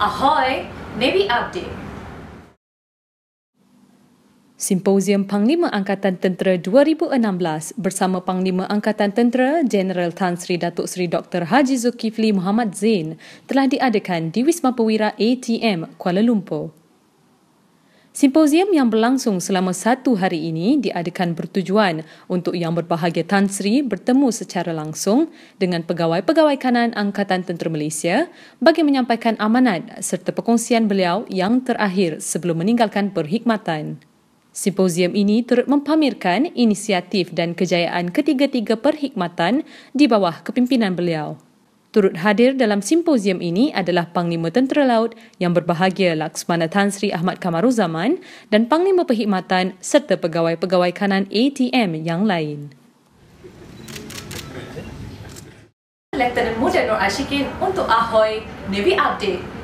Ahoy, Navy Update. Simposium Panglima Angkatan Tentera 2016 bersama Panglima Angkatan Tentera Jeneral Tan Sri Datuk Sri Dr. Haji Zulkifli Muhammad Zain telah diadakan di Wisma Perwira ATM, Kuala Lumpur. Simposium yang berlangsung selama satu hari ini diadakan bertujuan untuk yang berbahagia Tan Sri bertemu secara langsung dengan pegawai-pegawai kanan Angkatan Tentera Malaysia bagi menyampaikan amanat serta perkongsian beliau yang terakhir sebelum meninggalkan perkhidmatan. Simposium ini turut mempamerkan inisiatif dan kejayaan ketiga-tiga perkhidmatan di bawah kepimpinan beliau. Turut hadir dalam simposium ini adalah Panglima Tentera Laut yang berbahagia Laksmana Tan Sri Ahmad Kamaruzaman dan Panglima Perkhidmatan serta pegawai-pegawai kanan ATM yang lain. Lieutenant Muda Nur Ashikin untuk Ahoy Navy Update.